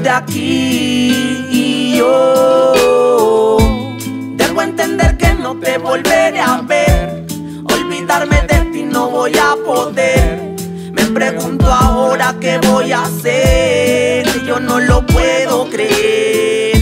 aquí y yo debo entender que no te volveré a ver. Olvidarme de ti no voy a poder. Me pregunto ahora qué voy a hacer. Yo no lo puedo creer.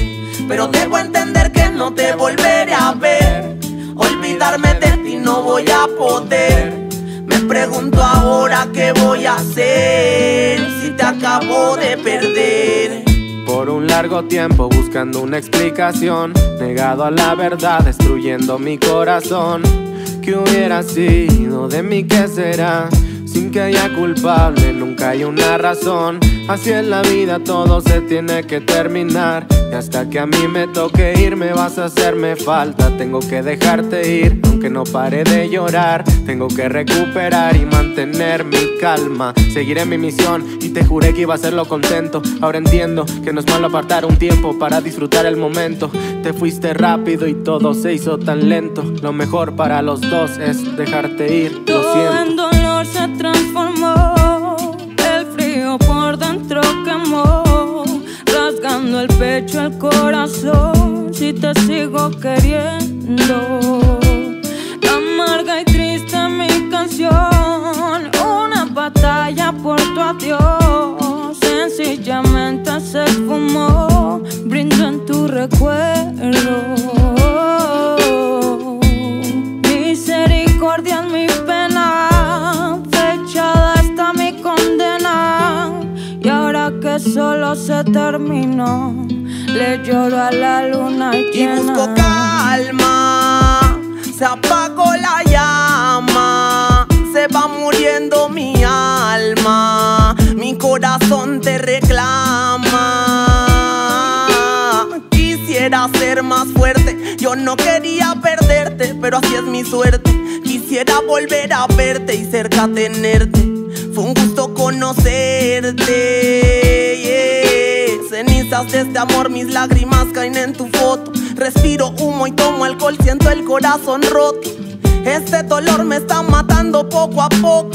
Pero debo entender que no te volveré a ver. Olvidarme de ti no voy a poder. Me pregunto ahora qué voy a hacer si te acabo de perder. Por un largo tiempo buscando una explicación, negado a la verdad, destruyendo mi corazón. ¿Qué hubiera sido de mí? ¿Qué será? Sin que haya culpable, nunca hay una razón. Así es la vida, todo se tiene que terminar. Y hasta que a mí me toque ir, me vas a hacerme falta. Tengo que dejarte ir, aunque no pare de llorar. Tengo que recuperar y mantener mi calma. Seguiré mi misión y te juré que iba a hacerlo contento. Ahora entiendo que no es malo apartar un tiempo para disfrutar el momento. Te fuiste rápido y todo se hizo tan lento. Lo mejor para los dos es dejarte ir. Lo siento. El pecho, el corazón. Si te sigo queriendo. Amarga y triste mi canción. Una batalla por tu adiós. Sencillamente se esfumó. Brindo en tu recuerdo. Se terminó, le lloro a la luna y llena. busco calma. Se apagó la llama, se va muriendo mi alma, mi corazón te reclama. Quisiera ser más fuerte, yo no quería perderte, pero así es mi suerte. Quisiera volver a verte y cerca tenerte. Fue un gusto conocerte. Cenizas de este amor, mis lágrimas caen en tu foto. Respiro humo y tomo alcohol, siento el corazón roto. Este dolor me está matando poco a poco.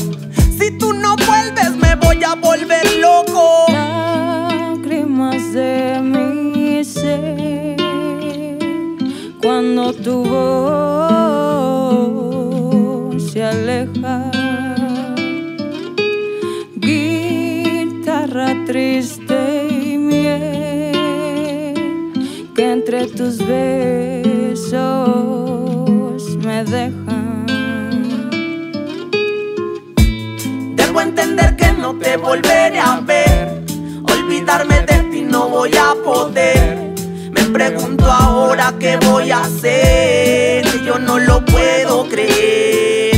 Si tú no vuelves, me voy a volver loco. Lágrimas de mi ser cuando tu voz se aleja. Guitarra triste tus besos me dejan. Debo entender que no te volveré a ver. Olvidarme de ti no voy a poder. Me pregunto ahora qué voy a hacer. Yo no lo puedo creer.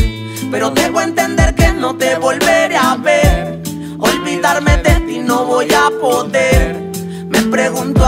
Pero debo entender que no te volveré a ver. Olvidarme de ti no voy a poder. Me pregunto